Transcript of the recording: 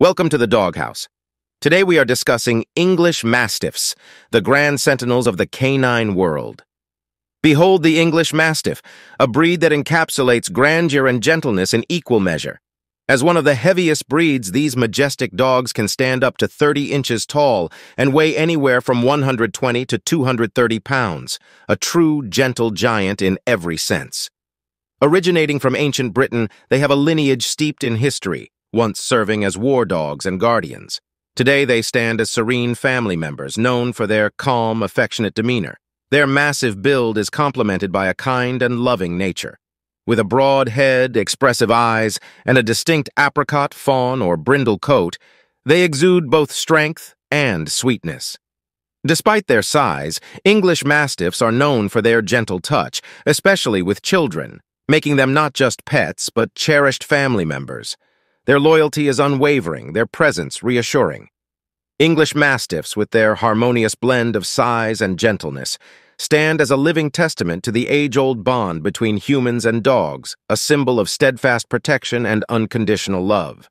Welcome to the Doghouse. Today we are discussing English Mastiffs, the grand sentinels of the canine world. Behold the English Mastiff, a breed that encapsulates grandeur and gentleness in equal measure. As one of the heaviest breeds, these majestic dogs can stand up to 30 inches tall and weigh anywhere from 120 to 230 pounds, a true gentle giant in every sense. Originating from ancient Britain, they have a lineage steeped in history, once serving as war dogs and guardians. Today they stand as serene family members, known for their calm, affectionate demeanor. Their massive build is complemented by a kind and loving nature. With a broad head, expressive eyes, and a distinct apricot, fawn, or brindle coat, they exude both strength and sweetness. Despite their size, English Mastiffs are known for their gentle touch, especially with children, making them not just pets, but cherished family members. Their loyalty is unwavering, their presence reassuring. English Mastiffs, with their harmonious blend of size and gentleness, stand as a living testament to the age-old bond between humans and dogs, a symbol of steadfast protection and unconditional love.